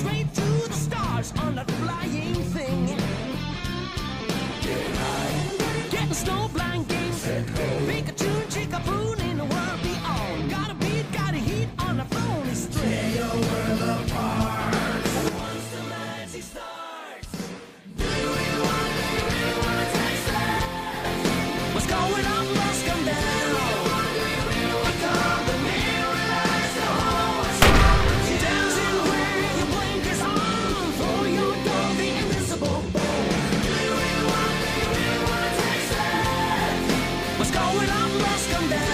straight through the stars on that flying thing. Get high. Getting snow blind game. Pick a tune, chick a boon in the world beyond. Got a beat, got a heat on a phony string. Tear your world apart. Once the. Do want, do want to taste? What's going on must come down. Let's come back.